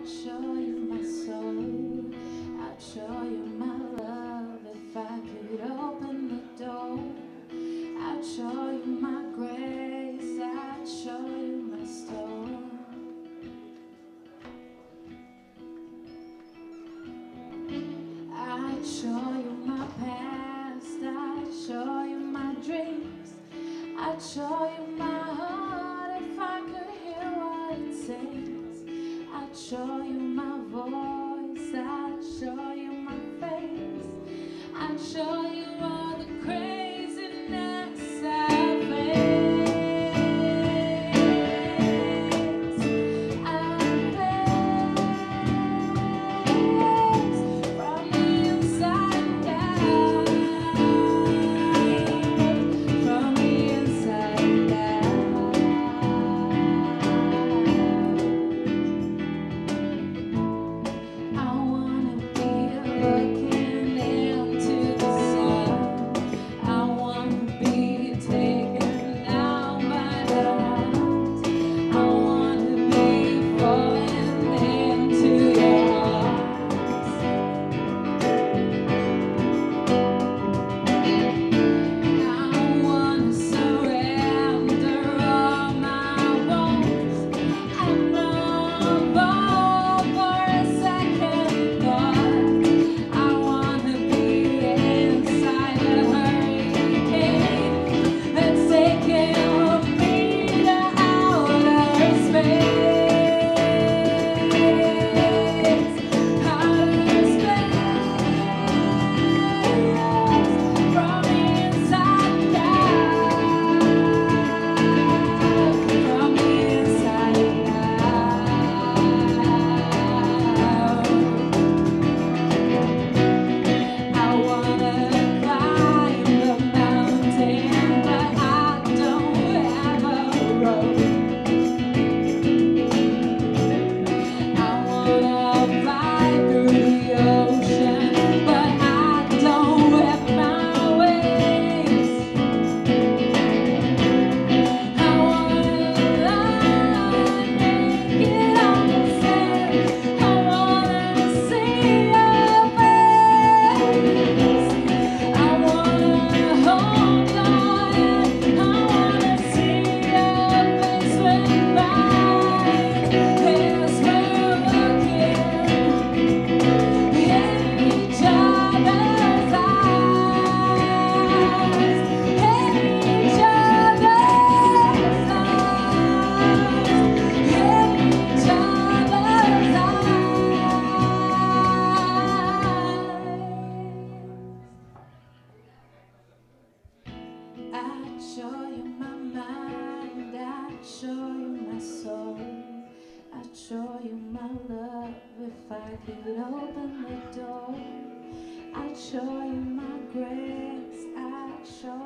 I'd show you my soul. I'd show you my love if I could open the door. I'd show you my grace. I'd show you my story. I'd show you my past. I'd show you my dreams. I'd show you my heart if I could hear what it sings. Show you my voice. I'd show you my face. I'd show you a show you my mind, I'd show you my soul, I'd show you my love if I could open the door. I'd show you my grace, I'd show